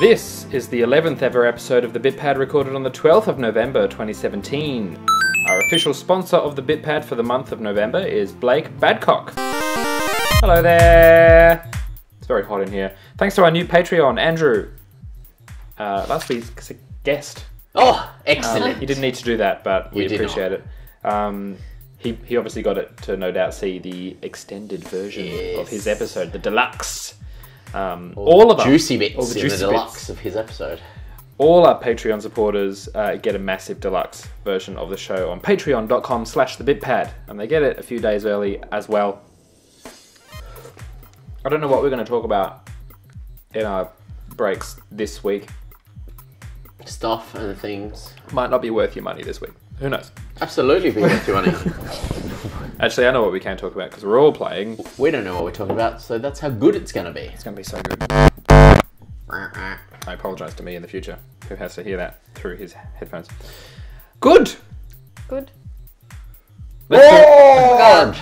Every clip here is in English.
This is the 11th ever episode of the BitPad recorded on the 12th of November 2017. Our official sponsor of the BitPad for the month of November is Blake Badcock. Hello there! It's very hot in here. Thanks to our new Patreon, Andrew. Uh, last week's guest. Oh, Um, excellent. he didn't need to do that, but we You appreciate it. Um, he, he obviously got it to no doubt see the extended version of his episode, the deluxe. Um, all of them, juicy bits all the juicy the deluxe bits. of his episode. all our Patreon supporters uh, get a massive deluxe version of the show on patreon.com slash the bitpad, and they get it a few days early as well. I don't know what we're going to talk about in our breaks this week. Stuff and things. Might not be worth your money this week. Who knows? Absolutely be worth your money. Actually, I know what we can talk about because we're all playing. We don't know what we're talking about, so that's how good it's gonna be. It's going to be so good. I apologise to me in the future who has to hear that through his headphones. Good! Good. Let's do, oh!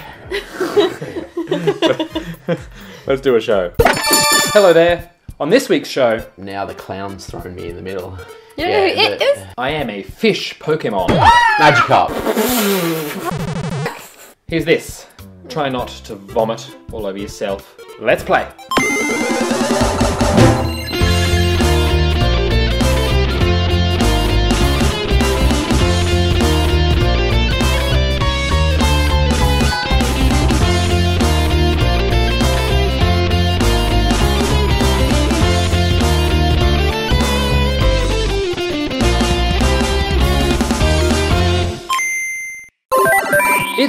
let's do a show. Hello there. On this week's show, Now the clown's thrown me in the middle. You know who it the- is? I am a fish Pokemon. Magikarp. Here's this. Try not to vomit all over yourself. Let's play.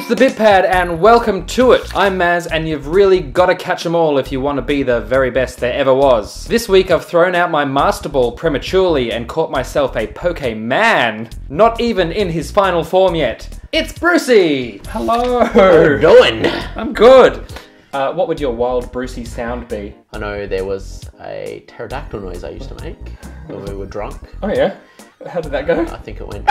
It's the Bitpad and welcome to it. I'm Maz and you've really got to catch them all if you want to be the very best there ever was. This week I've thrown out my Master Ball prematurely and caught myself a Pokeman. Not even in his final form yet. It's Brucey! Hello! How you Doing. I'm good. Uh, what would your wild Brucey sound be? I know there was a pterodactyl noise I used to make when we were drunk. Oh yeah? How did that go? I think it went.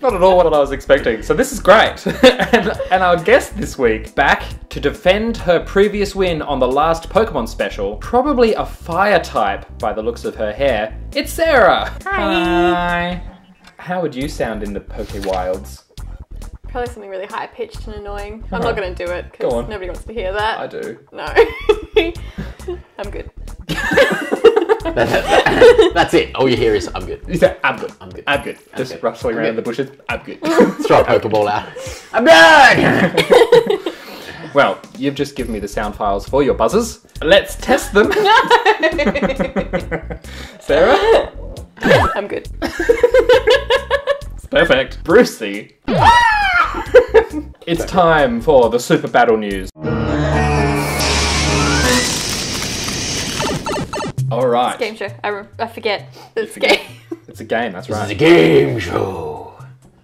Not at all what I was expecting. So this is great. and, and our guest this week, back to defend her previous win on the last Pokemon special, probably a fire type by the looks of her hair, it's Sarah. Hi. How would you sound in the Poke Wilds? Probably something really high pitched and annoying. I'm not going to do it Go because on. nobody wants to hear that. I do. No. I'm good. That's it. All you hear is I'm good. You say, I'm good. I'm good. I'm good. Just good. rustling I'm around good. the bushes. I'm good. Let's throw a Pokeball out. I'm good. well, you've just given me the sound files for your buzzers. Let's test them. Sarah? I'm good. Perfect. Brucey. Ah! it's time for the Super Battle News. All right. Game show. I, re- I forget. It's a game. It's a game, that's This is a game show.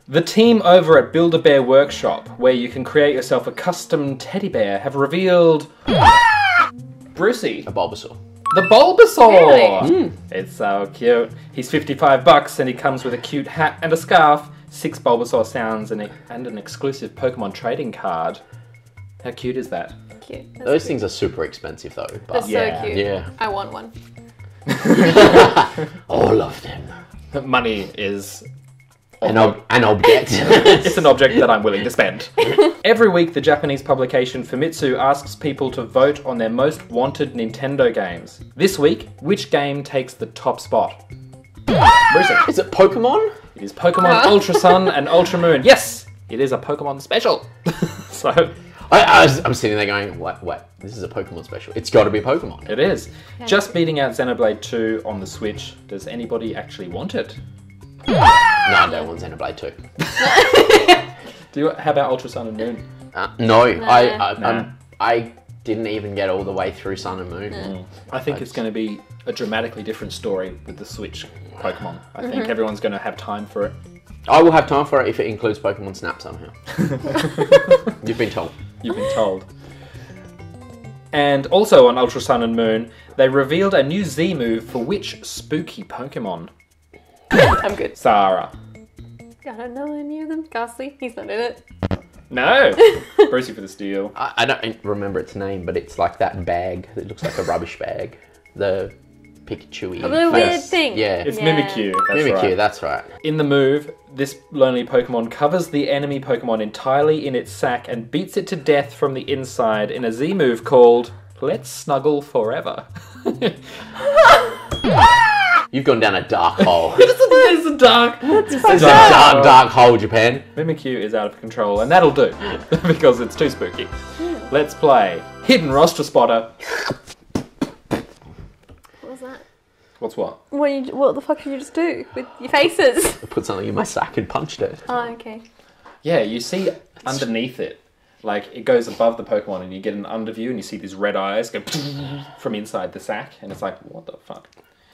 The team over at Build a Bear Workshop, where you can create yourself a custom teddy bear, have revealed ah! Brucey, A Bulbasaur. the Bulbasaur. Really? Hmm. It's so cute. He's 55 bucks and he comes with a cute hat and a scarf, six Bulbasaur sounds, and, a, and an exclusive Pokemon trading card. How cute is that? Cute. That's Those cute. things are super expensive though. They're But Yeah. so cute. Yeah. I want one. all of them. Money is An, ob- an object. it's an object that I'm willing to spend. Every week, the Japanese publication Famitsu asks people to vote on their most wanted Nintendo games. This week, which game takes the top spot? Brucey. is it Pokemon? It is Pokemon Ultra Sun and Ultra Moon. Yes, it is a Pokemon special. so I, I was, I'm sitting there going, what? What? This is a Pokemon special. It's got to be Pokemon. it is. Just beating out Xenoblade 2 on the Switch. Does anybody actually want it? No, I don't want Xenoblade 2. Do you, how about Ultra Sun and Moon? Uh, no, I, I, Nah. I'm, I didn't even get all the way through Sun and Moon. I think it's going to be a dramatically different story with the Switch Pokemon. I think everyone's going to have time for it. I will have time for it if it includes Pokemon Snap somehow. You've been told. You've been told. And also on Ultra Sun and Moon, they revealed a new Z move for which spooky Pokemon? I'm good. Sarah. I don't know any of them. Gastly. He's not in it. No! Brucey for the steal. I, I don't remember its name, but it's like that bag. It looks like a rubbish bag. The Pikachu. A little weird face. thing. Yeah. It's Yeah. Mimikyu. That's Mimikyu, right. that's right. In the move, this lonely Pokemon covers the enemy Pokemon entirely in its sack and beats it to death from the inside in a Z move called Let's Snuggle Forever. You've gone down a dark hole. it's a dark. It's a dark, dark hole, Japan. Mimikyu is out of control, and that'll do because it's too spooky. Hmm. Let's play Hidden Roster Spotter. What was that? What's what? What, you, what the fuck did you just do with your faces? I put something in my sack and punched it. Oh, okay. Yeah, you see underneath it, like it goes above the Pokemon, and you get an underview, and you see these red eyes go from inside the sack, and it's like, what the fuck?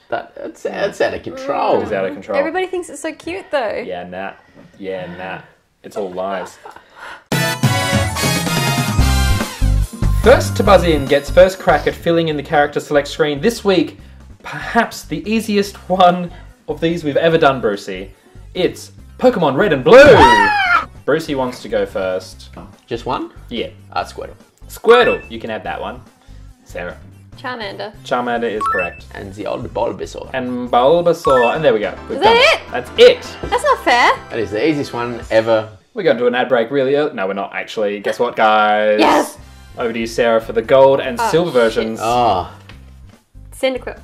That, that's, that's out of control. It's out of control. Everybody thinks it's so cute though. Yeah, nah. Yeah, nah. It's all lies. First to buzz in gets first crack at filling in the character select screen this week. Perhaps the easiest one of these we've ever done, Brucey. It's Pokemon Red and Blue. Brucey wants to go first. Just one? Yeah, Ah, Squirtle. Squirtle. You can have that one. Sarah. Charmander. Charmander is correct. And the old Bulbasaur. And Bulbasaur. And there we go. We've Is that it. That's it. That's not fair. That is the easiest one ever. We're going to do an ad break really early. No, we're not actually. Guess what, guys? Yes. Over to you, Sarah, for the gold and Oh, silver shit. versions. Oh, Cyndaquil.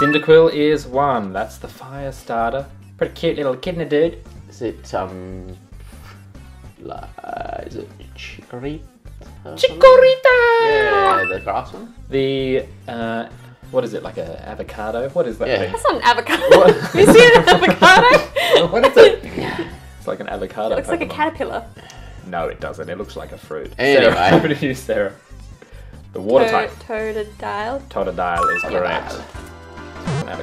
Cyndaquil is one. That's the fire starter. Pretty cute little kidney dude. is it, um. La, uh, is it Chikorita? Chikorita! Yeah, the grass one? The, uh, what is it, like a avocado? What is that Yeah. thing? That's not an avocado. What? You seen an avocado? what is it? It's like an avocado. It looks like a caterpillar. No, it doesn't. It looks like a fruit. Anyway. Sarah, over to you, Sarah. The water To- type. Totodile. Totodile is correct.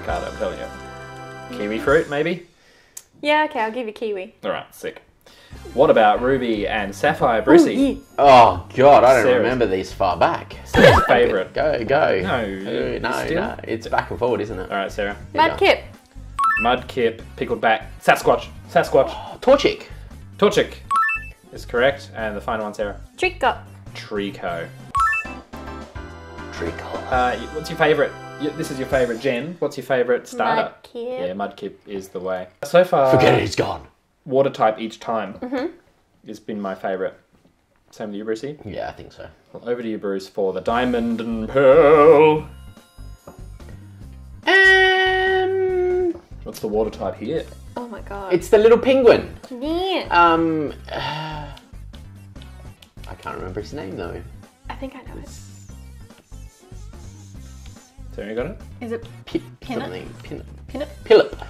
Totodile. An avocado, I'm telling you. Kiwi fruit, maybe? Yeah, okay, I'll give you kiwi. Alright, sick. What about Ruby and Sapphire, Brucey? Ooh, yeah. Oh, God, I don't Sarah's- remember these far back. Sarah's favourite. Go, go. No, Uh, no, still? no. It's back and forward, isn't it? Alright, Sarah. Madkip. Mudkip, pickled back, Sasquatch, Sasquatch, Oh, Torchic. Torchic is correct, and the final one, Sarah. Trickgup. Trico. Treacle. Uh, what's your favourite? Y- This is your favourite gen. What's your favourite starter? Mudkip. Yeah, Mudkip is the way. So far, Forget it, he's gone. water type each time Mm-hmm. has been my favourite. Same with you, Brucey. Yeah, I think so. Well, over to you, Bruce, for the Diamond and Pearl. Um, What's the water type here? Oh my god. it's the little penguin. yeah. Um, I can't remember his name though. I think I know it. Sarah, you got it? Is it Pip Pinup? something. Pin, Pinup? Pillip.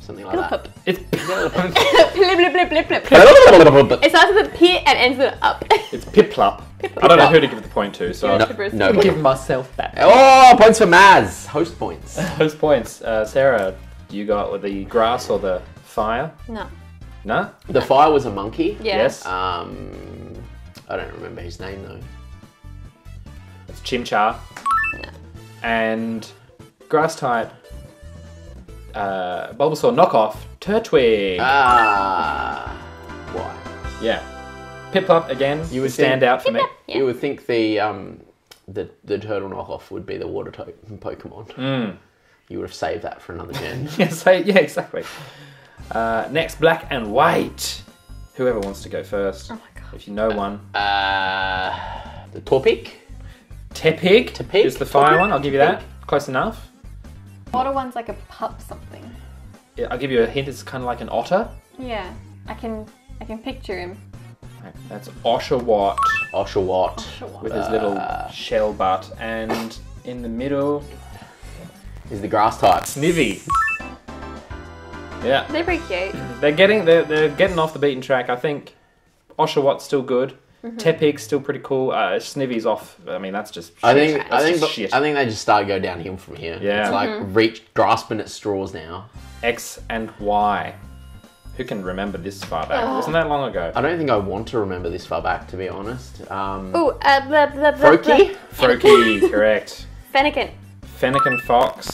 Something like Pillip? It's blip, blip, blip, blip, blip. It starts with a P and ends with an up. it's Piplup. I don't know who to give the point to, so Yeah, I'll to no, give myself that. Oh, points for Maz. Host points. Those points, uh, Sarah, you got the grass or the fire? No. No? The fire was a monkey. Yeah. Yes. Um, I don't remember his name though. It's Chimchar. And grass type, uh, Bulbasaur knockoff, Turtwig. Ah, why? yeah. Piplup again, You you would would stand think- out for me. Yeah. You would think the um, the the turtle knockoff would be the water type Pokemon. Mm. You would have saved that for another gen. Yeah, so, yeah, exactly. Uh, next, black and white. Whoever wants to go first. Oh my god. If you know one. uh, the Torpik. Tepig, Tepig? is the fire Tepig? one. I'll give you that. Close enough. Otter one's like a pup something. Yeah, I'll give you a hint. It's kind of like an otter. Yeah. I can I can picture him. Right, That's Oshawott Oshawott with his little Uh. shell butt. And in the middle, is the grass type. Snivy. Yeah, They're pretty cute. they're getting they're, they're getting off the beaten track. I think Oshawott's still good. Mm-hmm. Tepig's still pretty cool. Uh, Snivy's off. I mean, that's just. I shit. think I think just shit. I think they just start to go downhill from here. Yeah. It's like Mm-hmm. reach grasping at straws now. X and Y. Who can remember this far back? Wasn't that long ago? I don't think I want to remember this far back, to be honest. Um, Ooh, uh, blah, blah, blah, Froakie? Froakie, correct. Fennekin. Fennekin Fox.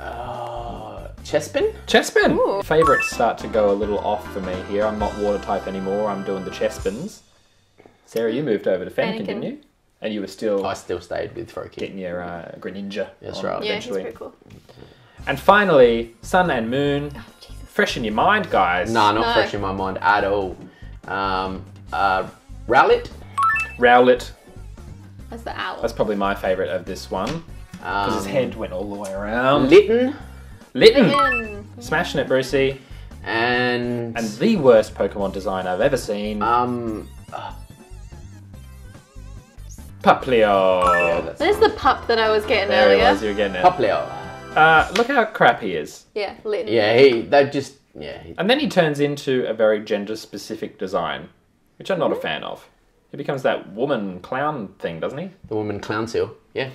Uh, Chespin? Chespin. Ooh. Favorites start to go a little off for me here. I'm not water type anymore. I'm doing the Chespins. Sarah, you moved over to Fennekin, Fennekin. didn't you? and you were still I still stayed with Froakie. getting your uh, Greninja. That's on right. Yeah, he's Eventually. pretty cool. And finally, Sun and Moon. Oh, Jesus. Fresh in your mind, guys. Nah, not No. fresh in my mind at all. Um, uh, Rowlet. Rowlet. That's the owl. That's probably my favourite of this one. Because his Um, head went all the way around. Litten. Litten! Smashing it, Brucey. And, And the worst Pokemon design I've ever seen. um, Popplio. yeah, that's There's the pup that I was getting there he earlier. was, you were getting it. Popplio. Uh, look how crap he is. Yeah, Litten. Yeah, he. They just. Yeah. He, And then he turns into a very gender specific design, which I'm not a fan of. He becomes that woman clown thing, doesn't he? the woman clown seal. Yeah.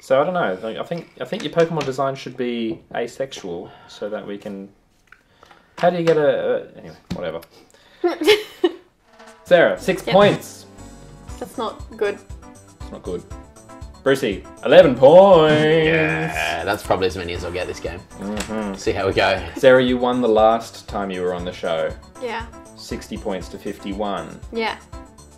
So I don't know. like, I think I think your Pokemon design should be asexual, so that we can. How do you get a, a anyway? Whatever. Sarah, six Yep. points. That's not good. It's not good. Brucey, eleven points. Yeah, that's probably as many as I'll get this game. Mm-hmm. See how we go. Sarah, you won the last time you were on the show. Yeah. Sixty points to fifty-one. Yeah.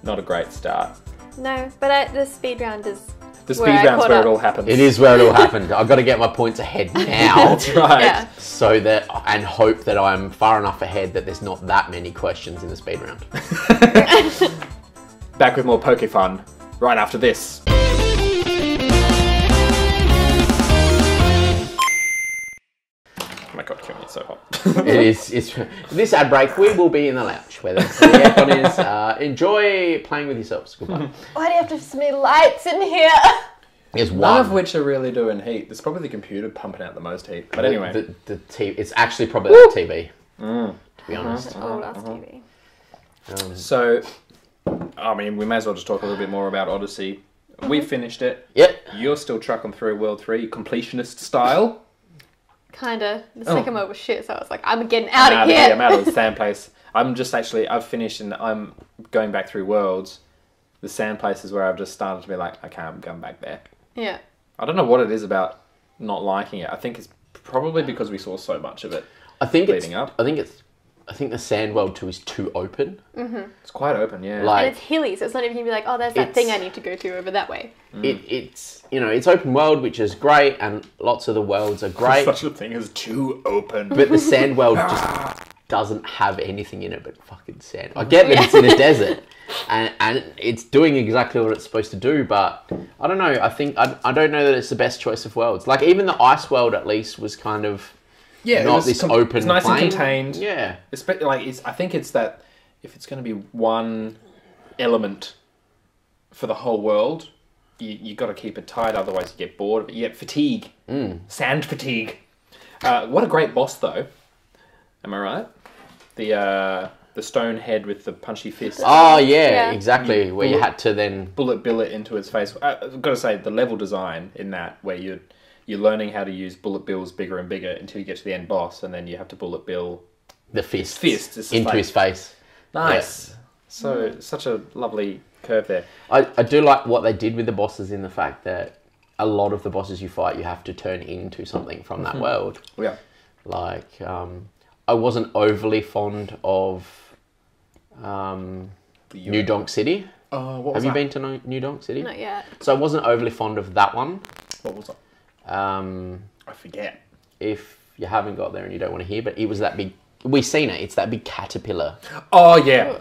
Not a great start. No, but I, the speed round is. The speed I round's caught where up. it all happens. It is where it all happened. I've got to get my points ahead now. That's right. Yeah. so that and hope that I'm far enough ahead that there's not that many questions in the speed round. Back with more Poke Fun right after this. Oh my god, Kimmy, it's so hot. it is. It's this ad break. We will be in the lounge where the the aircon is. Uh, enjoy playing with yourselves. Goodbye. Why do you have to have me lights in here? There's one. None one. of which are really doing heat. It's probably the computer pumping out the most heat. But anyway, the, the TV. It's actually probably the TV. To be honest. Old ass TV. Um, so I mean, we may as well just talk a little bit more about Odyssey. We mm-hmm. finished it. yeah. You're still trucking through World Three, completionist style. Kinda. The Oh. second mode was shit, so I was like, I'm getting out I'm of here. I'm out of the sand place. I'm just actually I've finished and I'm going back through worlds. The sand place is where I've just started to be like, okay, I'm going back there. Yeah. I don't know what it is about not liking it. I think it's probably because we saw so much of it. I think it's. Leading up. I think it's. I think the Sand World too is too open. Mm-hmm. It's quite open, yeah. Like- And it's hilly, so it's not even gonna be like, oh, there's that thing I need to go to over that way. Mm. It, it's you know it's open world, which is great, and lots of the worlds are great. such a thing as too open. But the sand world just doesn't have anything in it but fucking sand. I get that it's in a desert, and and it's doing exactly what it's supposed to do, but I don't know. I think I, I don't know that it's the best choice of worlds. Like even the ice world at least was kind of yeah, not this com- open. It's nice plain. and contained. Yeah, Espe- like it's, I think it's that if it's going to be one element for the whole world, you you got to keep it tight. Otherwise, you get bored. But You get fatigue, Mm. sand fatigue. Uh, what a great boss, though. Am I right? The uh, the stone head with the punchy fist. Oh yeah, Yeah. exactly. Where you had to then bullet bill it into its face. Uh, I've got to say, the level design in that, where you you're learning how to use bullet bills bigger and bigger until you get to the end boss, and then you have to bullet bill the fist fist. Into like- his face. Nice. So such a lovely curve there. I, I do like what they did with the bosses in the fact that a lot of the bosses you fight you have to turn into something from Mm-hmm. that world. Yeah. Like, um, I wasn't overly fond of um, The New Donk City. Oh, what Have was you that? been to New Donk City? Not yet. So I wasn't overly fond of that one. What was that? Um, I forget. if you haven't got there and you don't want to hear, but it was that big. We've seen it. It's that big caterpillar. Oh yeah.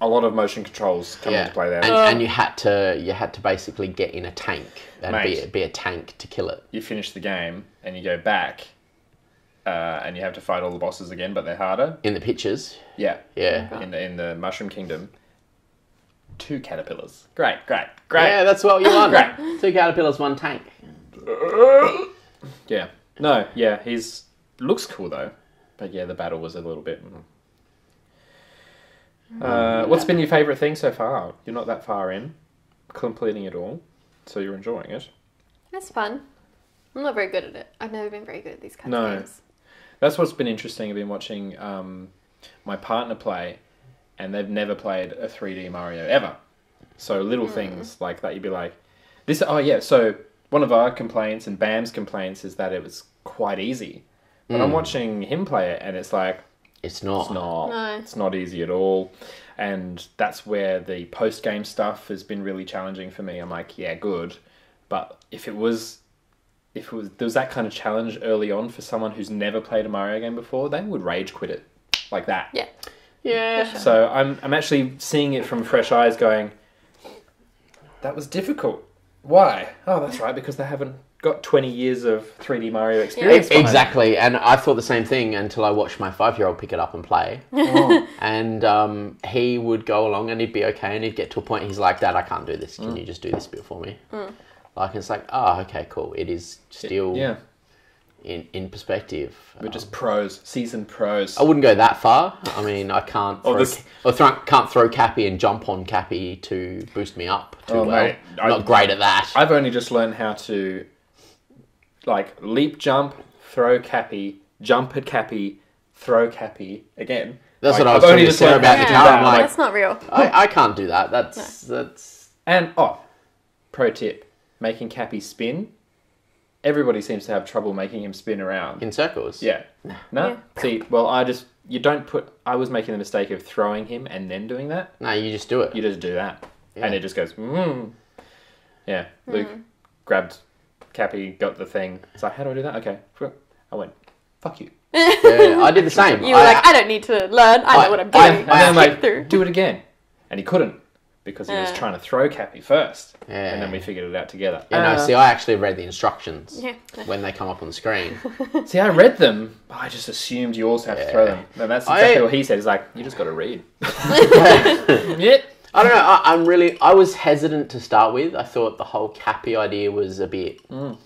A lot of motion controls come into play there. and, and you had to you had to basically get in a tank and be, Mate. be a tank to kill it. you finish the game and you go back, uh, and you have to fight all the bosses again, but they're harder. In the pictures, Yeah. yeah, In the in the Mushroom Kingdom. Two caterpillars. Great, great, great. yeah, that's what you want. Great. Two caterpillars, one tank. Yeah. No, yeah, he's looks cool though. But yeah, the battle was a little bit. mm. Uh, what's been your favourite thing so far? You're not that far in, completing it all, so you're enjoying it. It's fun. I'm not very good at it. I've never been very good at these kinds No. of games. That's what's been interesting. I've been watching um, my partner play, and they've never played a 3D Mario ever. So little things like that, you'd be like, "This." Oh yeah. So one of our complaints and Bam's complaints is that it was quite easy, but I'm hmm. watching him play it, and it's like It's not. It's not. No. It's not easy at all. And that's where the post game stuff has been really challenging for me. I'm like, yeah, good. But if it was if it was there was that kind of challenge early on for someone who's never played a Mario game before, they would rage quit it. Like that. Yeah. Yeah. So I'm I'm actually seeing it from fresh eyes going that was difficult. Why? Oh, that's right, because they haven't got 20 years of 3D Mario experience. behind them. Exactly, and I thought the same thing until I watched my five-year-old pick it up and play, Oh. and um, he would go along and he'd be okay, and he'd get to a point he's like, "Dad, I can't do this. Can mm. you just do this bit for me?" Mm. Like it's like, oh, okay, cool. It is still Yeah. In in perspective. We're just pros, seasoned pros. I wouldn't go that far. I mean, I can't Oh, throw, this- or throw, can't throw Cappy and jump on Cappy to boost me up too Oh, well. mate, I- Not great at that. I've only just learned how to like leap jump, throw Cappy, jump at Cappy, throw Cappy again. That's Like, what I was I've only to just learned about how the to car. that. I'm I'm like, That's not real. I, I can't do that. That's that's And oh, pro tip: making Cappy spin. Everybody seems to have trouble making him spin around. in circles. Yeah. No. Yeah. See, well, I just you don't put. I was making the mistake of throwing him and then doing that. No, you just do it. You just do that, Yeah. and it just goes. Mm. Yeah. Luke grabbed Cappy, got the thing. It's like, how do I do that? Okay. I went. Fuck you. yeah, I did the same. You were I- like, I don't need to learn. I I- know what I'm doing. And then I'm like, through. do it again, and he couldn't because he was Yeah. trying to throw Cappy first, Yeah. and then we figured it out together. Yeah, no, Uh, see, I actually read the instructions Yeah. when they come up on the screen. See, I read them, but I just assumed you also have to throw them. And that's I- exactly what he said. He's like, you just got to read. yeah. I don't know. I, I'm really. I was hesitant to start with. I thought the whole Cappy idea was a bit. Mm.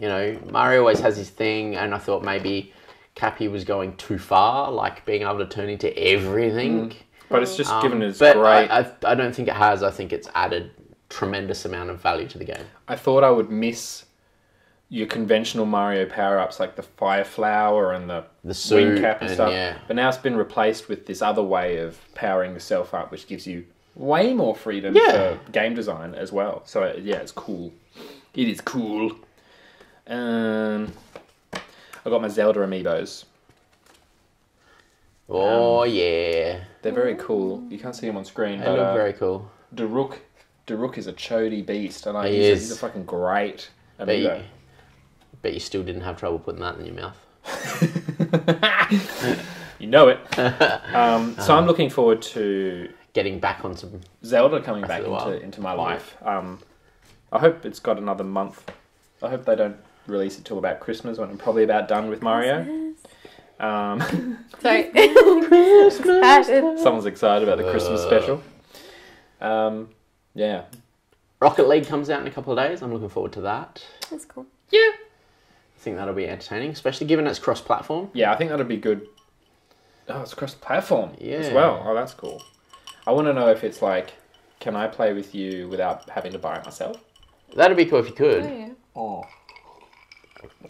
You know, Mario always has his thing, and I thought maybe Cappy was going too far, like being able to turn into everything. But it's just Um, given as but great. I, I, I don't think it has. I think it's added tremendous amount of value to the game. I thought I would miss your conventional Mario power ups like the fire flower and the, The wing cap and, and, stuff. yeah. But now it's been replaced with this other way of powering yourself up, which gives you way more freedom Yeah. for game design as well. So uh, yeah, it's cool. It is cool. Um, I got my Zelda amiibos. Oh Um, yeah, They're very cool. You can't see them on screen, they but look uh, very cool. Daruk, Daruk is a chody beast, and I He he's, a, is. he's a fucking great Bet you, amiibo. bet you still didn't have trouble putting that in your mouth. you know it. Um, so I'm looking forward to Getting back on some. Zelda coming back of the Wild. into, into my life. Um, I hope it's got another month. I hope they don't release it till about Christmas when I'm probably about done with Mario. Um, Sorry. Excited. someone's excited about the Christmas Uh. special. Um, yeah. Rocket League comes out in a couple of days. I'm looking forward to that. That's cool. Yeah. I think that'll be entertaining, especially given it's cross-platform. Yeah, I think that'd be good. Oh, it's cross platform as Yeah. well. Oh, that's cool. I want to know if it's like, can I play with you without having to buy it myself? That'd be cool if you could. Oh, yeah. Oh.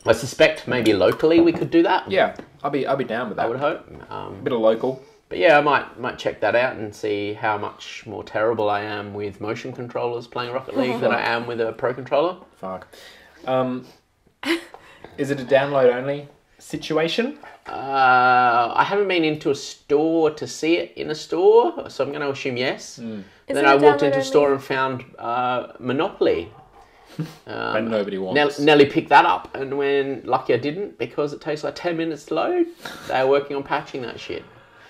I suspect maybe locally we could do that. Yeah, I'll be I'll be down with that. I would hope. Um, bit of local. but yeah, I might might check that out and see how much more terrible I am with motion controllers playing Rocket League than I am with a pro controller. Fuck. Um, is it a download only situation? Uh, I haven't been into a store to see it in a store, so I'm going to assume yes. Is then I walked into a store and found uh, Monopoly. Um, But nobody Nell- wants. Nelly picked that up, and when lucky I didn't because it takes like ten minutes to load. They're working on patching that shit.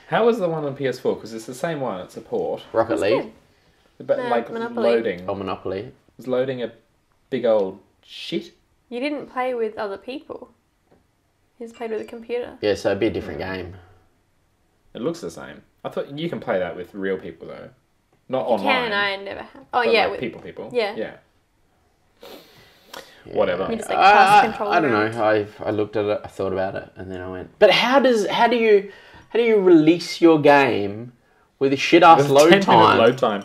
How was the one on PS4? Because it's the same one. It's a port, Rocket League good. but No, like Monopoly. loading or Monopoly. was loading a big old shit. You didn't play with other people. You just played with a computer. Yeah, so it'd be a different game. It looks the same. I thought you can play that with real people though, not You online. can, I never have. Oh, but, yeah. like, with, people, people. Yeah. yeah. Whatever. You just like uh, I, I- I don't know. I I looked at it, I thought about it, and then I went. But how does how do you how do you release your game with a shit ass There's a load time? Load time.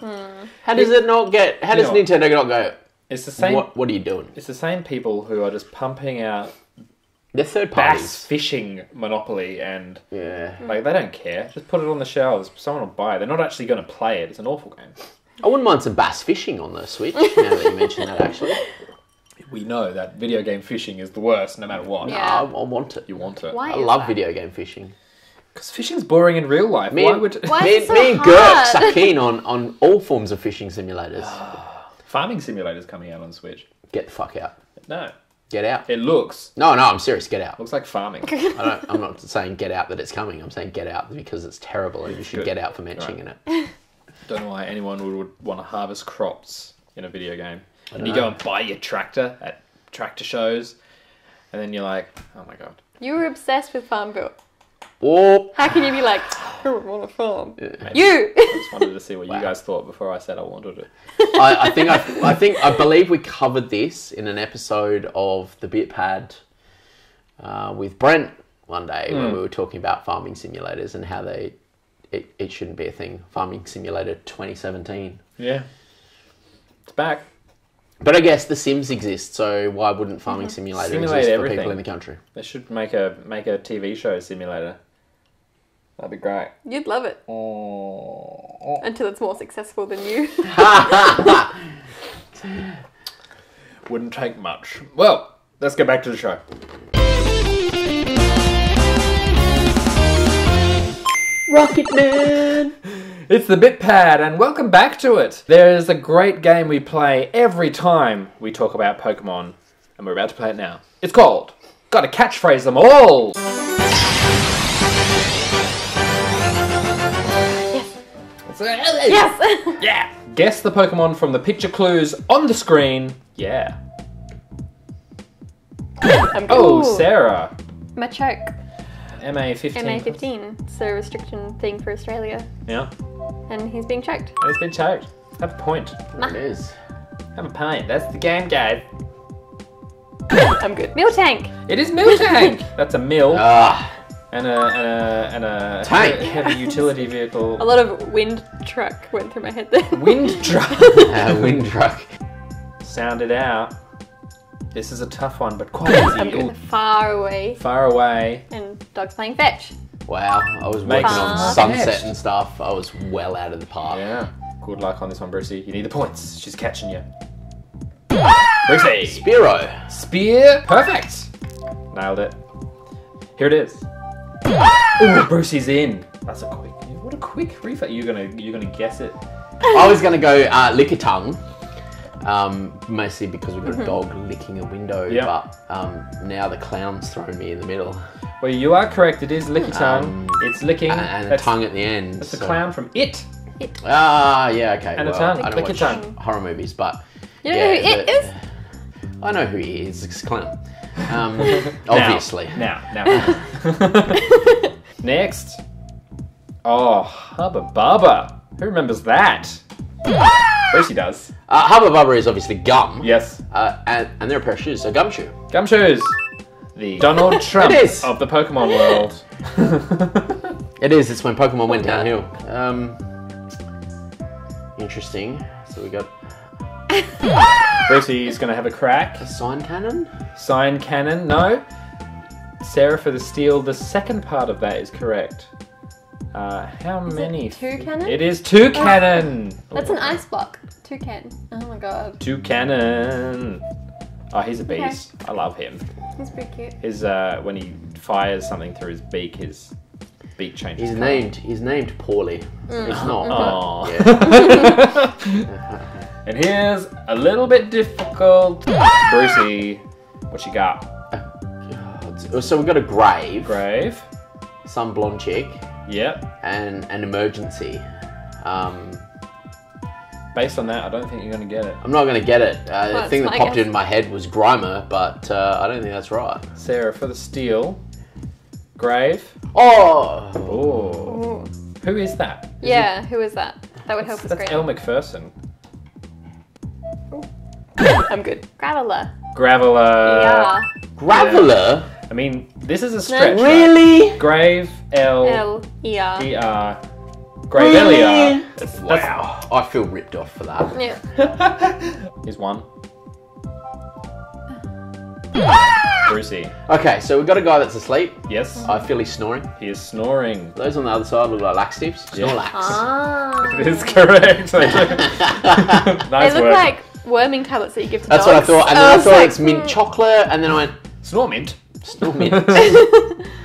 How does it not get? How You does know- Nintendo not go? It's the same. What what are you doing? It's the same people who are just pumping out They're third bass fishing Monopoly and Yeah. like they don't care. Just put it on the shelves. Someone will buy it. They're not actually going to play it. It's an awful game. I wouldn't mind some bass fishing on the Switch. now that you mention that, actually, We know that video game fishing is the worst, no matter what. Yeah. I, I want it. You want it. Why I is love that? video game fishing. Because fishing's boring in real life. Me Why and- would Why Me, is it so me and hard? Girks are keen on, on all forms of fishing simulators. farming simulators coming out on Switch? Get the fuck out. No, Get out. it looks No, no, I'm serious. Get out. looks like farming. I don't, I'm not saying get out that it's coming. I'm saying get out because it's terrible and you should Good. get out for mentioning it. Don't know why anyone would, would want to harvest crops in a video game. And you know. go and buy your tractor at tractor shows, and then you're like, oh my god. You were obsessed with Farmville. Or How can you be like, I want a farm? Maybe. You! I just wanted to see what Wow. you guys thought before I said I wanted it. I, I think I, I think I believe we covered this in an episode of the Bitpad uh, with Brent one day when Hmm. we were talking about farming simulators and how they it, it shouldn't be a thing. Farming Simulator 2017. Yeah. It's back. But I guess The Sims exists, so why wouldn't Farming Simulator Mm-hmm. Simulate exist for everything. people in the country? They should make a make a TV show simulator. That'd be great. You'd love it Oh. until it's more successful than you. Wouldn't take much. Well, let's get back to the show. Rocket Man! It's the Bitpad, and welcome back to it. There is a great game we play every time we talk about Pokemon, and we're about to play it now. It's called Gotta Catchphrase Them All! It's- yes! Yeah! Guess the Pokemon from the picture clues on the screen. Yeah. I'm. Oh, Sarah. Machoke. MA15. MA15. It's a restriction thing for Australia. Yeah. And he's being choked. And it's been choked. Have a point. It is. Have a point. That's the game, guys. I'm good. Mill tank. It is mill tank. That's a mill. Ah, and a and a and a Tank. he- heavy utility vehicle. A lot of wind truck went through my head there. Wind truck. a wind truck. Sound it out. This is a tough one, but quite I'm easy. Far away. far away. And dogs playing fetch. Wow, I was Makes working on sense. sunset and stuff. I was well out of the park. Yeah. Good luck on this one, Brucey. You need the points. She's catching you. Brucey. Spearow. Spear. Perfect. Nailed it. Here it is. Ooh, Brucey's in. That's a quick. What a quick reflex. You're gonna you're gonna guess it. I was gonna go uh, lick a tongue, um, mostly because we've got a dog licking a window. Yeah. But um, now the clown's thrown me in the middle, Well, you are correct. It is Lickitung. Um, it's licking. and, and a That's- tongue at the end. That's the so- clown from It. Ah, yeah, okay. And a well, tongue. I don't Lick a watch tongue. horror movies, but You know yeah, who it the- is? I know who he is. It's a clown. Um, obviously. Now, now. now. Next. Oh, Hubba Bubba. Who remembers that? Brucey does. Uh, Hubba Bubba is obviously gum. Yes. Uh, and, and they're a pair of shoes, so gumshoe. Gumshoes. The Donald Trump It is. of the Pokemon world. It is. It's when Pokemon went downhill. Um, interesting. So we got Brucey's gonna have a crack. a sign cannon. Sign cannon. No. Sarah for the steal. The second part of that is correct. Uh, how Is many? it two cannon? It is two cannon. That's an ice block. Toucan. Oh my god. Two cannon. Oh, he's a Okay. beast. I love him. He's pretty cute. His uh, when he fires something through his beak, his beak changes. He's colour. named. He's named poorly. It's not. Aw. but yeah. And here's a little bit difficult. Brucey, what you got? God. So we've got a grave, Grave. some blonde chick, Yep. and an emergency. Um, Based on that, I don't think you're gonna get it. I'm not going to get it. Uh, Well, the thing it's that my popped guess. in my head was Grimer, but uh, I don't think that's right. Sarah for the steal. Grave. Oh! Oh. Ooh. Who is that? Is Yeah, who is that? That would help us That's great. Elle Macpherson. I'm good. Graveler. Graveler. yeah. Graveler? I mean, this is a stretch. right? Really? Grave L L E R. E R. Grave Really? That's, that's, Wow. I feel ripped off for that. Yeah. Here's one. Brucey. Okay, so we've got a guy that's asleep. Yes, I feel he's snoring. he is snoring. Those on the other side look like laxatives. Yeah. Snorlax. Ah. It is correct. They nice look work. like worming tablets that you give to That's dogs. what I thought. And then I, was thought like, it's mint hmm. chocolate, and then I went, Snore mint. Snore mints.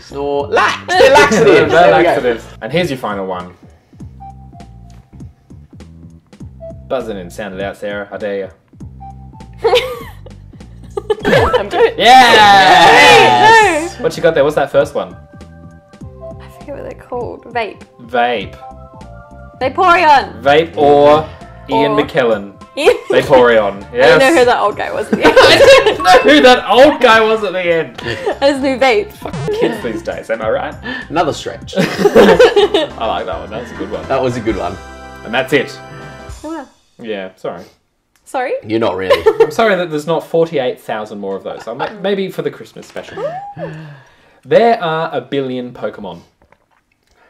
Snore lax. They're laxatives. They're There we laxatives. And here's your final one. Buzzing and sound it out, Sarah. I dare you. I'm good. Yeah! No. What you got there? What's that first one? I forget what they're called. Vape. Vape. Vaporeon. Vape or Ian Or- McKellen. I Vaporeon. didn't know who that old guy was. At the end. I didn't know who that old guy was at the end. I new knew vape. Kids these days, am I right? Another stretch. I like that one. That's a good one. That was a good one. And that's it. Oh, wow. Yeah, sorry. Sorry. You're not really. I'm sorry that there's not 48,000 more of those. So ma- maybe for the Christmas special. There are a billion Pokemon.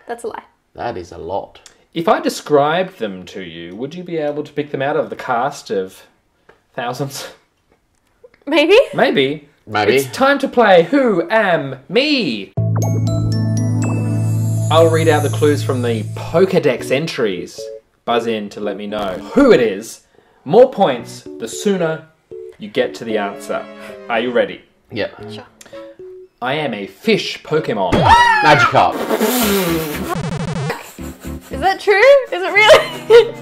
That's a lie. That is a lot. If I described them to you, would you be able to pick them out of the cast of thousands? Maybe. Maybe. Maybe. It's time to play Who Am Me? I'll read out the clues from the Pokedex entries. Buzz in to let me know who it is. More points, the sooner you get to the answer. Are you ready? Yep. Sure. I am a fish Pokemon. Magikarp. Is that true? Is it really?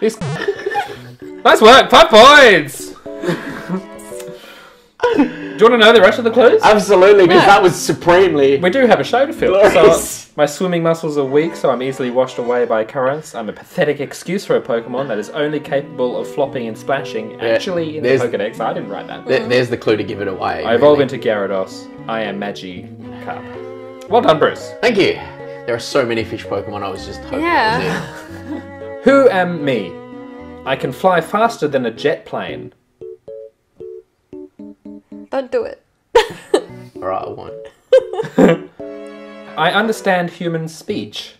This... nice work, five points! Do you want to know the rest of the clues? Absolutely, because Yeah. that was supremely. We do have a show to fill. So my swimming muscles are weak, so I'm easily washed away by currents. I'm a pathetic excuse for a Pokemon that is only capable of flopping and splashing. Actually, in the there's- Pokedex, I didn't write that. There- there's the clue to give it away. I evolve really. into Gyarados. I am Magikarp. Well done, Bruce. Thank you. There are so many fish Pokemon. I was just hoping. Yeah. It. Who am me? I can fly faster than a jet plane. Don't do it. All right, I won't. I understand human speech.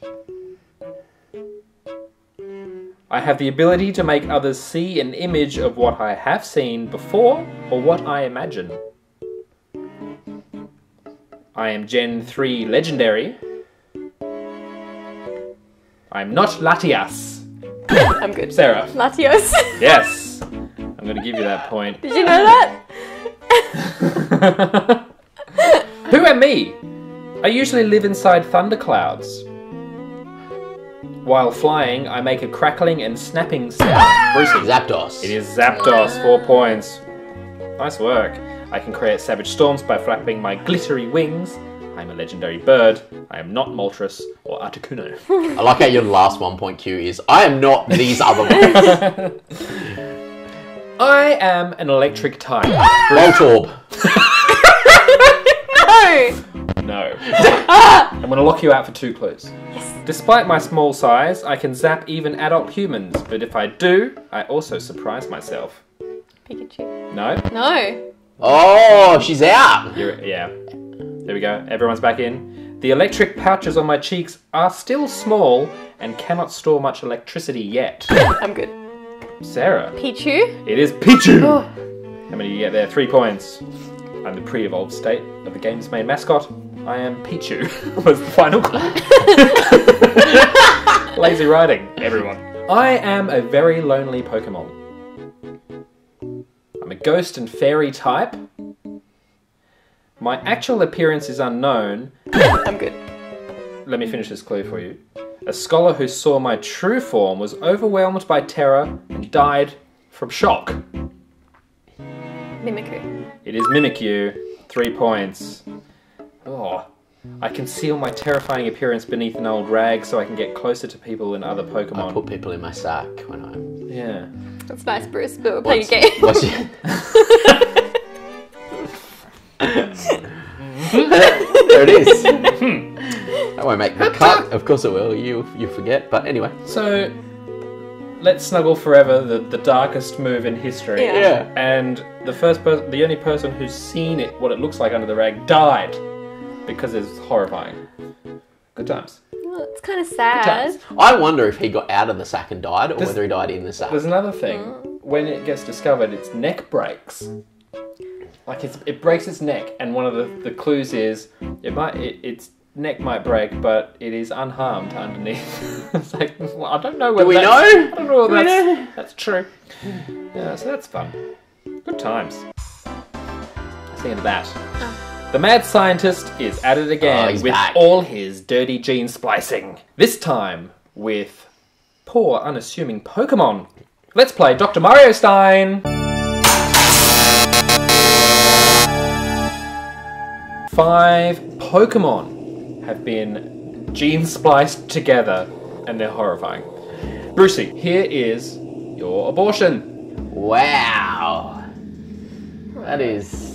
I have the ability to make others see an image of what I have seen before or what I imagine. I am Gen 3 legendary. I'm not Latias. I'm good. Sarah. Latios. Yes. I'm going to give you that point. Did you know that? Who am me? I usually live inside thunderclouds. While flying, I make a crackling and snapping sound. Brucey. Zapdos. It is Zapdos, four points. Nice work. I can create savage storms by flapping my glittery wings. I'm a legendary bird. I am not Moltres or Articuno. I like how your last one point Q is. I am not these other ones. I am an electric type. Voltorb. No. No. I'm going to lock you out for two clues. Yes. Despite my small size, I can zap even adult humans, but if I do, I also surprise myself. Pikachu. No? No. Oh, she's out. You're, yeah. There we go. Everyone's back in. The electric pouches on my cheeks are still small and cannot store much electricity yet. I'm good. Sarah. Pichu. It is Pichu! Oh. How many do you get there? Three points. I'm the pre evolved state of the game's main mascot. I am Pichu, was the final clue. Lazy writing, everyone. I am a very lonely Pokemon. I'm a ghost and fairy type. My actual appearance is unknown. I'm good. Let me finish this clue for you. A scholar who saw my true form was overwhelmed by terror and died from shock. Mimikyu. It is Mimikyu. Three points. Oh. I conceal my terrifying appearance beneath an old rag so I can get closer to people and other Pokemon. I put people in my sack when I. Yeah. That's nice, Bruce. But we're playing What's, a game. what's your... there it is. that won't make the cut. Of course it will. You you forget. But anyway. So, let's snuggle forever. The the darkest move in history. Yeah. Yeah. And the first person, the only person who's seen it, what it looks like under the rag, died because it's horrifying. Good times. Well, it's kind of sad. I wonder if he got out of the sack and died, or This- whether he died in the sack. There's another thing. When it gets discovered, its neck breaks. Like it's, it breaks its neck, and one of the, the clues is it might it, its neck might break, but it is unharmed underneath. it's like well, I don't know whether we that's- know? I don't know Do whether that's, know? that's true. Yeah, so that's fun. Good times. See into that. The mad scientist is at it Oh, again he's with back. all his dirty gene splicing. This time with poor, unassuming Pokemon. Let's play Dr. Mario Stein. Five Pokemon have been gene spliced together, and they're horrifying. Brucey, here is your abortion. Wow. That is.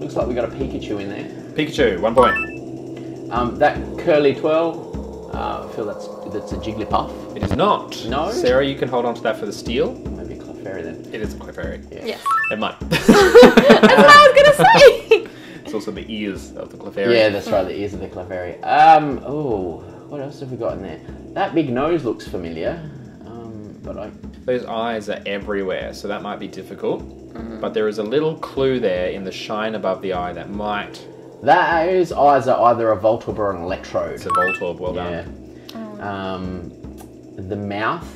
Looks like we got a Pikachu in there. Pikachu, one point. Um, that curly twirl. Uh, I feel that's that's a Jigglypuff. It is not. No? Sarah, you can hold on to that for the steal. Maybe a Clefairy then. It is a Clefairy. Yes. Never mind. That's what I was gonna say. it's also the ears of the Clefairy. Yeah, that's right. The ears of the Clefairy. Um. Oh, what else have we got in there? That big nose looks familiar. Um, but I. Those eyes are everywhere, so that might be difficult. But there is a little clue there in the shine above the eye that might. Those eyes are either a Voltorb or an Electrode. It's a Voltorb, well Yeah. done. Um, the mouth.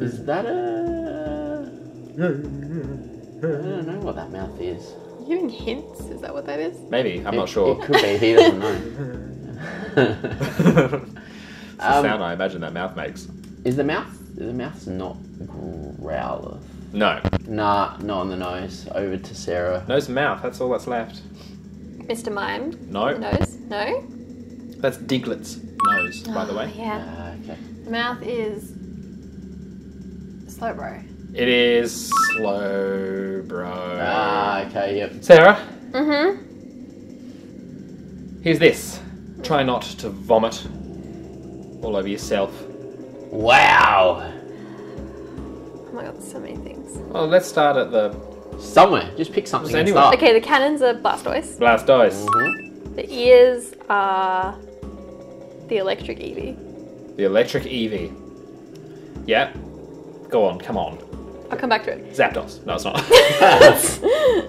Is that a? I don't know what that mouth is. Giving hints? Is that what that is? Maybe, I'm It- not sure. It could be. He doesn't know. It's the Um, sound I imagine that mouth makes. Is the mouth? The mouth's not growler. No. Nah, not on the nose. Over to Sarah. Nose and mouth, that's all that's left. Mr. Mime. No. Nose? No? That's Diglett's nose, by the Oh, way. yeah. Ah, okay. The mouth is Slowbro. It is slow, bro. Ah, okay. Yep. Sarah, Mm-hmm. here's this. Try not to vomit all over yourself. Wow. Oh my god, there's so many things. Well, let's start at the Somewhere. Just pick something. Just and anywhere. start. Okay, the cannons are Blastoise. Blastoise, Mhm. The ears are the electric Eevee. the electric Eevee. Yeah. Go on, come on. I'll come back to it. Zapdos. No, it's not.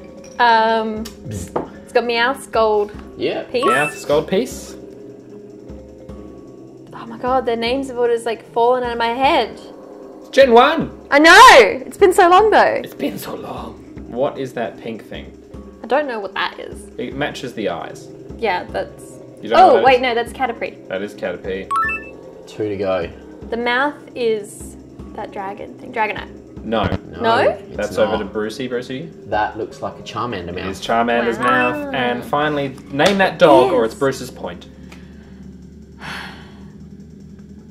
Um, it's got Meowth, Gold, Yeah. Piece. Mouth, Skull Piece. Oh my god, their names have all just like fallen out of my head. Gen 1! I know! It's been so long though. It's been so long. What is that pink thing? I don't know what that is. It matches the eyes. Yeah, that's. You don't know Oh, what wait, that no, that's Caterpie. That is Caterpie. Two to go. The mouth is that dragon thing. Dragonite. No. No? it's That's not. over to Brucey, Brucey. That looks like a Charmander It mouth. is Charmander's Wow. mouth. And finally, name that dog or Yes. it's Bruce's point.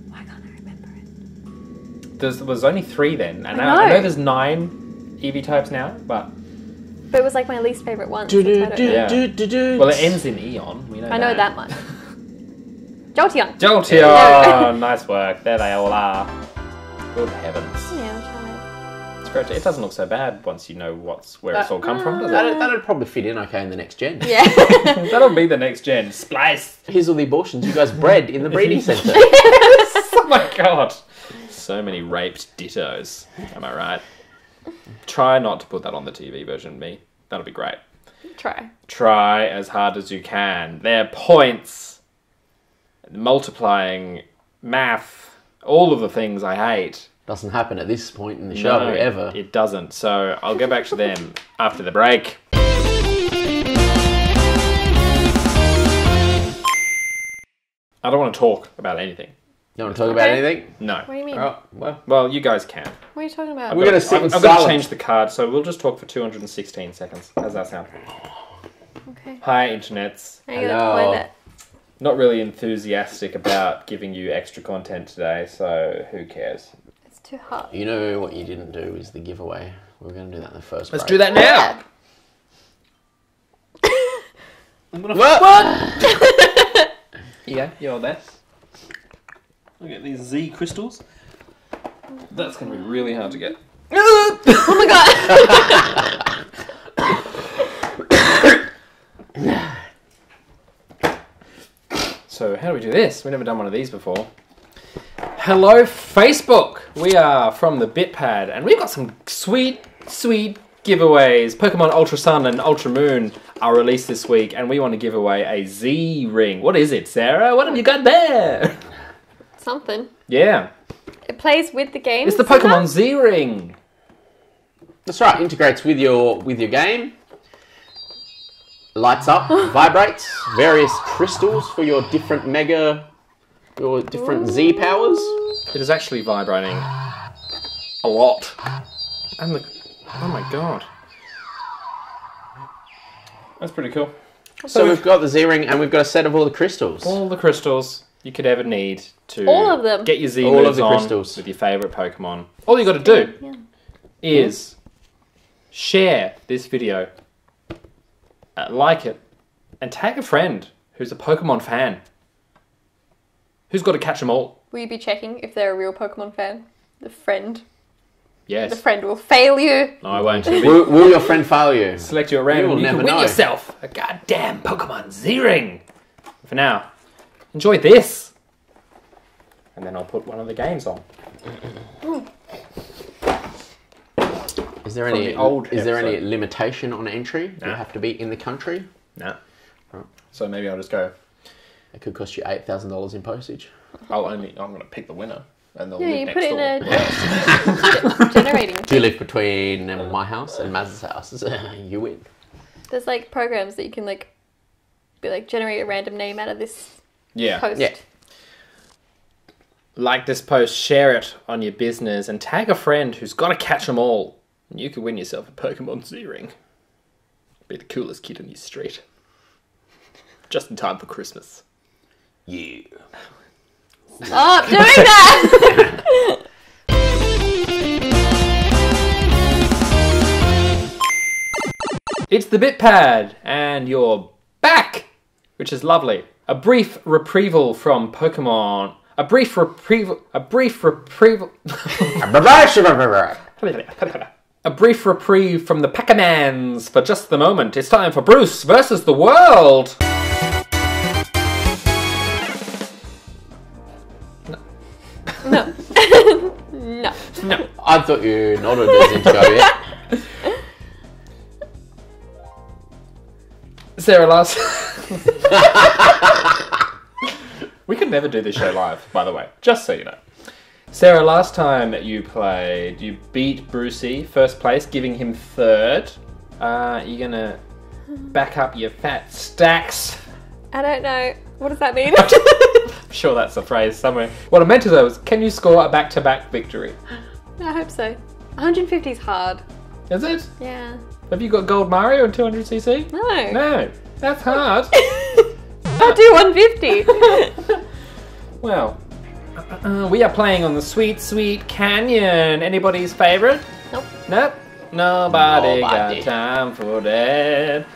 Why can't I remember it? There's, there was only three then. And I now, I know. know there's nine Eevee types now, but. But it was like my least favorite one. Do, so do, I don't do, know. Yeah. do, do, do. Well, it ends in Eon. We know I know that much. Jolteon. Jolteon! nice work. There they all are. Good heavens. Yeah, Charmander. It's great. It doesn't look so bad once you know what's where it's uh, all come from, does it? That'd, that'd probably fit in okay in the next gen. Yeah. That'll be the next gen. Splice! Here's all the abortions you guys bred in the breeding centre. oh my god. So many raped dittos. Am I right? Try not to put that on the TV version, me. That'll be great. Try. Try as hard as you can. They're points. Multiplying, math, all of the things I hate. Doesn't happen at this point in the show No, ever. It doesn't. So I'll go back to them after the break. I don't want to talk about anything. You want to talk about Okay. anything? No. What do you mean? Oh, well. Well, you guys can. What are you talking about? We're gonna sit I'm, in I'm going to silence. change the card, so we'll just talk for 216 seconds. How's that sound? Okay. Hi, internets. How are you gonna Hello. play that? Not really enthusiastic about giving you extra content today, so who cares? It's too hot. You know what you didn't do is the giveaway. We're going to do that in the first Let's break. do that now. I'm gonna. What? Yeah, you're there. Look at these Z crystals. That's going to be really hard to get. Oh my god! So, how do we do this? We've never done one of these before. Hello, Facebook! We are from the BitPad, and we've got some sweet, sweet giveaways. Pokemon Ultra Sun and Ultra Moon are released this week, and we want to give away a Z ring. What is it, Sarah? What have you got there? Something. Yeah, It plays with the game. it's the somehow? Pokemon Z ring. That's right. Integrates with your with your game. Lights up, vibrates. Various crystals for your different mega, your different Z powers. It is actually vibrating a lot. And the. Oh my god. That's pretty cool. So we've got the Z ring and we've got a set of all the crystals. All the crystals you could ever need to All of them. get your Z All of the on crystals. with your favorite Pokemon. All you got to do Yeah. is share this video, uh, like it, and tag a friend who's a Pokemon fan. Who's got to catch them all? Will you be checking if they're a real Pokemon fan? The friend. Yes. The friend will fail you. No, I won't. You'll Will, will your friend fail you? Select your at random. will You, never can win know. yourself a goddamn Pokemon Z-Ring. For now, enjoy this, and then I'll put one of the games on. Is there From any the old is there any episode. limitation on entry? Do you Nah. have to be in the country? No. So maybe I'll just go. It could cost you eight thousand dollars in postage. I'll only. I'm gonna pick the winner, and they'll Yeah, live you put it in door. a generating. Do you live between um, my house and Maz's house? you win. There's like programs that you can like be like generate a random name out of this Yeah. post. Yeah. Like this post, share it on your business, and tag a friend who's got to catch them all. And you could win yourself a Pokemon Z-Ring. Be the coolest kid in your street. Just in time for Christmas. Yeah. Stop doing that! It's the BitPad, and you're back, which is lovely. A brief reprieval from Pokemon. A brief reprieval. A brief reprieval. a brief reprieve from the Packamans for just the moment. It's time for Bruce versus the world. no. no. No. I thought you nodded as in to go yet. Sarah, last. we could never do this show live, by the way, just so you know. Sarah, last time you played, you beat Brucey, first place, giving him third. Uh, you're gonna back up your fat stacks. I don't know. What does that mean? I'm sure that's a phrase somewhere. What I meant to say was, can you score a back-to-back victory? I hope so. 150 is hard. Is it? Yeah. Have you got Gold Mario and 200cc? No. No, that's hard. I'll do 150. Well, uh, uh, we are playing on the Sweet Sweet Canyon. Anybody's favorite? Nope. Nope. Nobody, Nobody. got time for that.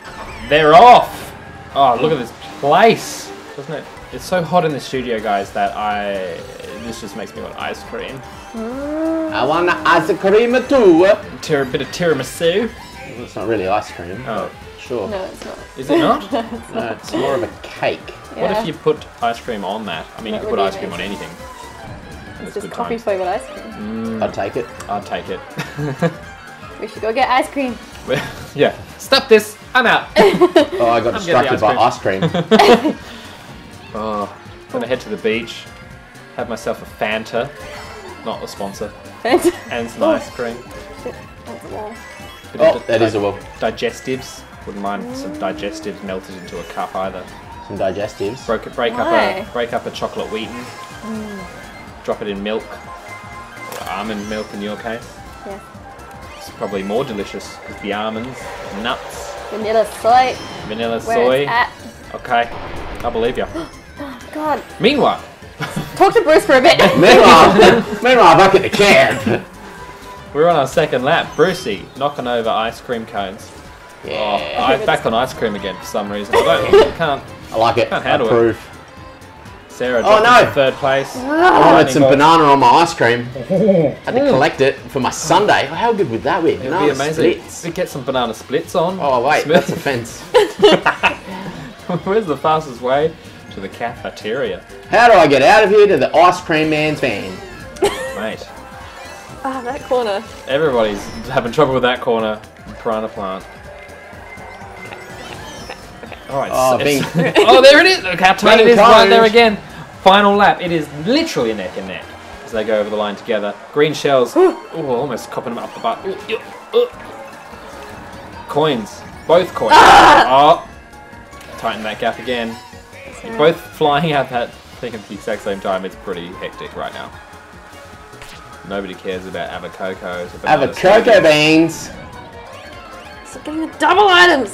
They're off. Oh, look at this place, doesn't it? It's so hot in the studio, guys, that I this just makes me want ice cream. I want ice cream too. Tir- a bit of tiramisu. It's not really ice cream. Oh, Sure. no, it's not. is it not? No, it's more of a cake. What if you put ice cream on that? I mean, you That could put ice cream on anything. It's It's just good coffee times. flavored ice cream. Mm. I'd take it. I'd take it. We should go get ice cream. yeah. Stop this. I'm out. Oh, I got I'm getting the distracted by ice cream. Oh, I'm gonna head to the beach, have myself a Fanta, not a sponsor, That's and some ice cream. a wall. Oh, that is a well. digestives. Wouldn't mind some digestives melted into a cup either. Some digestives. Break, break up a break up a chocolate Wheaton. Drop it in milk, or almond milk in your case. Yeah. It's probably more delicious because the almonds, nuts, Vanilla soy. vanilla Where soy. it's at. Okay, I believe you. Oh, God. Meanwhile, Talk to Bruce for a bit. Meanwhile, meanwhile, back at the camp. we're on our second lap. Brucey knocking over ice cream cones. Oh, I'm back on ice cream again for some reason. I don't, can't. I like it. Can't handle it. Approve. Sarah Oh, dropped no. into third place. I wanted some banana on my ice cream. I Had to collect it for my Sunday. How good would that be? It would Banana be amazing. splits. We get some banana splits on. Oh wait, Smith. that's a fence. Where's the fastest way to the cafeteria, How do I get out of here to the ice cream man's van? mate? Ah, that corner. Everybody's having trouble with that corner. Piranha plant. All right. Oh, so- being- oh, there it is. Look how tight it Being is right there again. Final lap. It is literally neck and neck as they go over the line together. Green shells. oh, almost copping them up the butt. Ooh, Coins. Both coins. Oh. Tighten that gap again. So- Both flying out that thing at the exact same time. It's pretty hectic right now. Nobody cares about avococos. or Have a bananas. cocoa beans. Stop getting the double items.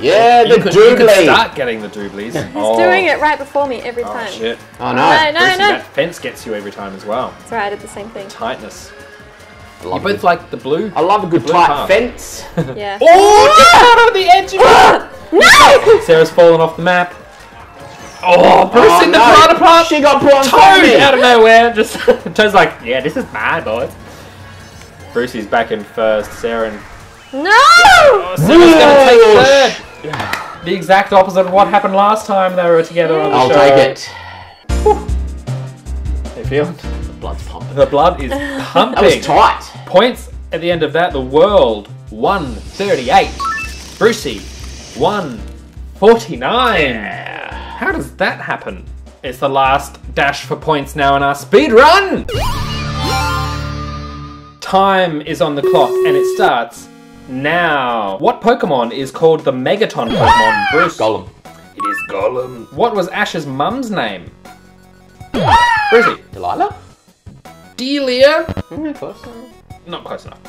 Yeah, You the could, you could doobly. start getting the dooblies. He's oh. doing it right before me every Oh time. shit. Oh No, no. no, Brucey, no. That fence gets you every time as well. That's right, I did the same thing. Tightness. I You both good, like the blue. I love a good tight path. fence. Yeah. Oh, just out of the edge of it. Ah! no! Sarah's fallen off the map. Oh, Bruce Oh, in the no. piranha plant. She got put on top of Toad out of nowhere. Just Toad's like, yeah, this is mine, boys. Brucey's back in first. Sarah and No! oh, Sarah's gonna take third. The exact opposite of what happened last time they were together on the I'll show. take it. How you feeling? The blood's pumping. The blood is pumping. That was tight. Points at the end of that, the world 138. Brucey 149. How does that happen? It's the last dash for points now in our speed run. Time is on the clock and it starts now. What Pokemon is called the Megaton Pokemon, Bruce? Golem. It is Golem. What was Ash's mum's name? Brucey. Delilah? Delia? Mm, close. Not close enough.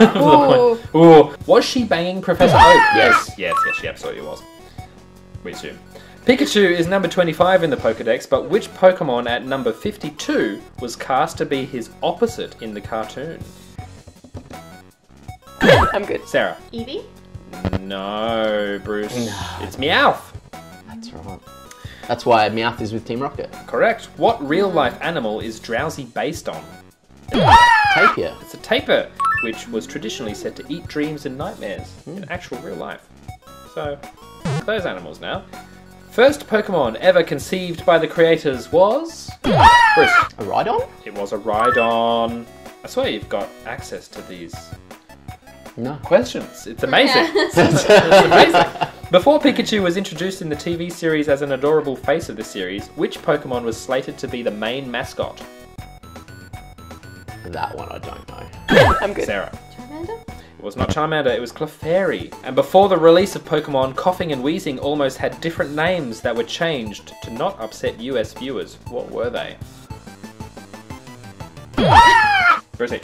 Ooh. Ooh. Was she banging Professor Oak? Yes. Yes, yes, she absolutely was. We assume. Pikachu is number 25 in the Pokedex, but which Pokemon at number 52 was cast to be his opposite in the cartoon? I'm good. Sarah. Eevee? No, Bruce. It's Meowth. That's right. That's why Meowth is with Team Rocket. Correct. What real life animal is Drowzee based on? Tapir. It's a tapir, which was traditionally said to eat dreams and nightmares in hmm. actual real life. So, those animals now. First Pokemon ever conceived by the creators was. Bruce. A Rhydon? It was a Rhydon. I swear you've got access to these No. questions. It's amazing. it's amazing. Before Pikachu was introduced in the TV series as an adorable face of the series, which Pokemon was slated to be the main mascot? That one I don't know. I'm good. Sarah. Charmander? It was not Charmander, it was Clefairy. And before the release of Pokemon, Koffing and Weezing almost had different names that were changed to not upset US viewers. What were they? Brucey.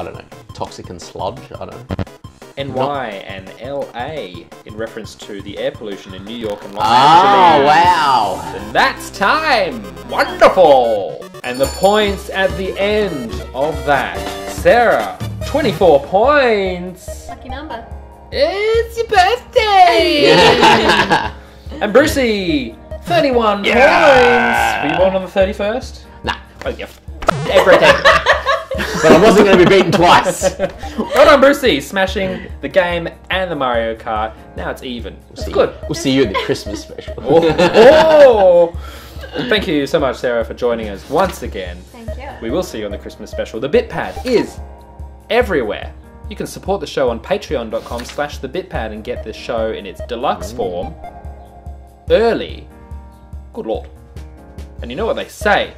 I don't know. Toxic and sludge? I don't know. NY and LA in reference to the air pollution in New York and Los ah, Angeles. Oh, wow. And that's time! Wonderful! And the points at the end of that. Sarah, 24 points! Lucky number. It's your birthday! and Brucey, 31 Yeah. points! Were you born on the 31st? nah. Oh, yeah. Everything. But I wasn't going to be beaten twice. well done, Brucey, smashing the game and the Mario Kart. Now it's even. It's See- good. We'll see you at the Christmas special. Oh. oh. Thank you so much, Sarah, for joining us once again. Thank you. We will see you on the Christmas special. The BitPad is everywhere. You can support the show on patreon.com slash the BitPad and get the show in its deluxe form early. Good lord. And you know what they say?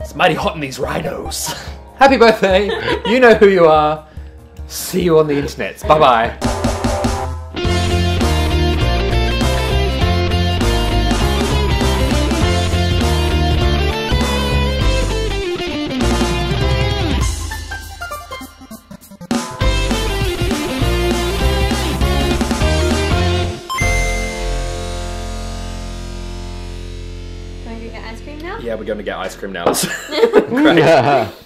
It's mighty hot in these rhinos. Happy birthday. You know who you are. See you on the internet. Bye bye. Can I go get ice cream now? Yeah, we're going to get ice cream now. Great.